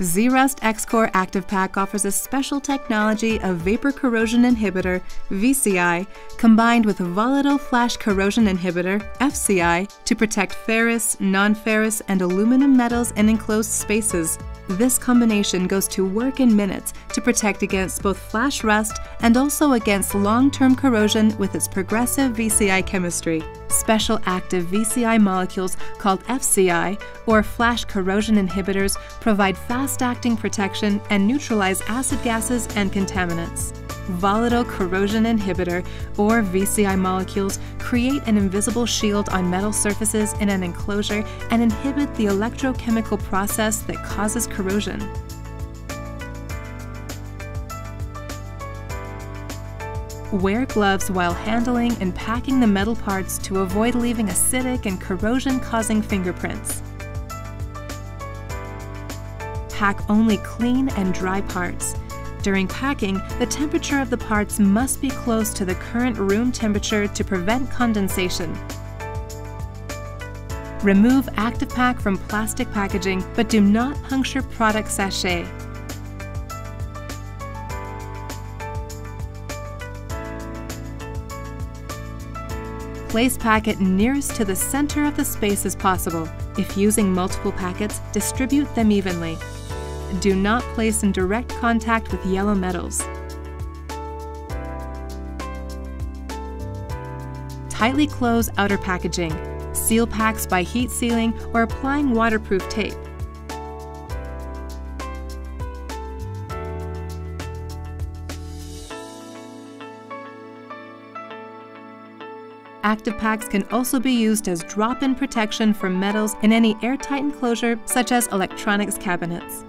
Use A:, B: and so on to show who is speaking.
A: Zerust EXCOR Active Pack offers a special technology of vapor corrosion inhibitor, VCI, combined with volatile flash corrosion inhibitor, FCI, to protect ferrous, non-ferrous, and aluminum metals in enclosed spaces. This combination goes to work in minutes to protect against both flash rust and also against long-term corrosion with its progressive VCI chemistry. Special active VCI molecules called FCI, or flash corrosion inhibitors, provide fast-acting protection and neutralize acid gases and contaminants volatile corrosion inhibitor, or VCI molecules, create an invisible shield on metal surfaces in an enclosure and inhibit the electrochemical process that causes corrosion. Wear gloves while handling and packing the metal parts to avoid leaving acidic and corrosion-causing fingerprints. Pack only clean and dry parts. During packing, the temperature of the parts must be close to the current room temperature to prevent condensation. Remove ActivPak from plastic packaging, but do not puncture product sachet. Place packet nearest to the center of the space as possible. If using multiple packets, distribute them evenly do not place in direct contact with yellow metals. Tightly close outer packaging. Seal packs by heat sealing or applying waterproof tape. ActivPaks can also be used as drop-in protection for metals in any airtight enclosure such as electronics cabinets.